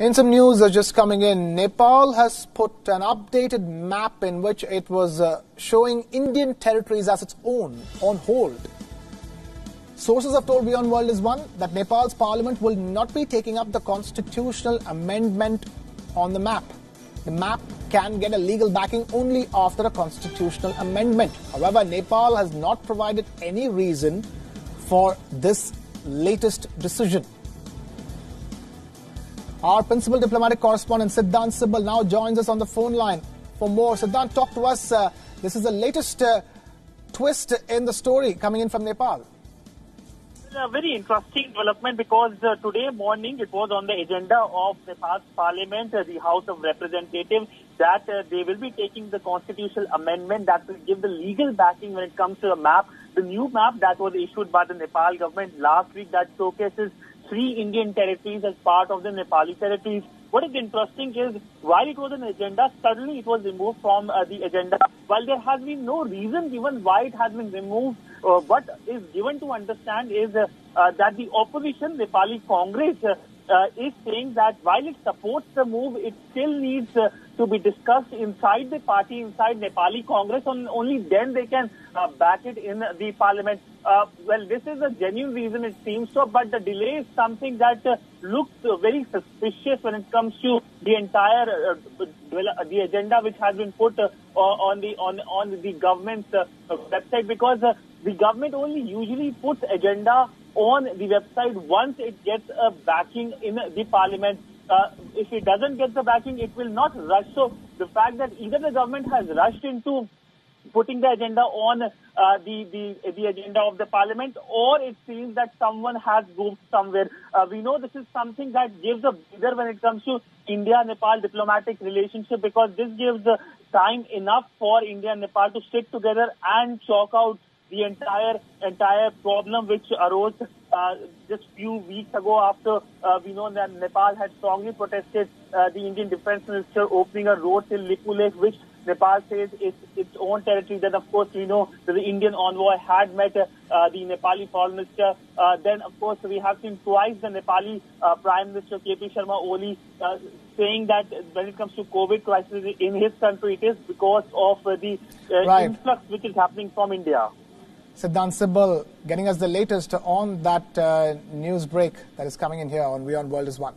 In some news uh, just coming in, Nepal has put an updated map in which it was uh, showing Indian territories as its own on hold. Sources have told WION World is One that Nepal's parliament will not be taking up the constitutional amendment on the map. The map can get a legal backing only after a constitutional amendment. However, Nepal has not provided any reason for this latest decision. Our principal diplomatic correspondent Siddhant Sibal now joins us on the phone line for more. Siddhant, talk to us. Uh, this is the latest uh, twist in the story coming in from Nepal. A very interesting development because uh, today morning it was on the agenda of Nepal's parliament, uh, the House of Representatives, that uh, they will be taking the constitutional amendment that will give the legal backing when it comes to a map. The new map that was issued by the Nepal government last week that showcases three Indian territories as part of the Nepali territories. What is interesting is while it was an agenda, suddenly it was removed from uh, the agenda. While there has been no reason given why it has been removed, uh, what is given to understand is uh, that the opposition, Nepali Congress, uh, is saying that while it supports the move, it still needs uh, to be discussed inside the party, inside Nepali Congress. On, only then they can uh, back it in the parliament. Uh, well, this is a genuine reason it seems so, but the delay is something that uh, looks very suspicious when it comes to the entire uh, the agenda which has been put on the on on the government's website because the government only usually puts agenda on the website once it gets a backing in the parliament. Uh, if it doesn't get the backing, it will not rush. So the fact that either the government has rushed into putting the agenda on uh, the, the the agenda of the parliament, or it seems that someone has moved somewhere. Uh, we know this is something that gives a bigger when it comes to India-Nepal diplomatic relationship because this gives uh, time enough for India and Nepal to stick together and chalk out the entire entire problem which arose uh, just few weeks ago after uh, we know that Nepal had strongly protested uh, the Indian Defence Minister opening a road till Lipulekh, which Nepal says is its own territory. Then, of course, we know that the Indian envoy had met uh, the Nepali Foreign Minister. Uh, then, of course, we have seen twice the Nepali uh, Prime Minister KP Sharma Oli saying that when it comes to COVID crisis in his country, it is because of the right. influx which is happening from India. Siddhant Sibal getting us the latest on that uh, news break that is coming in here on WION World is One.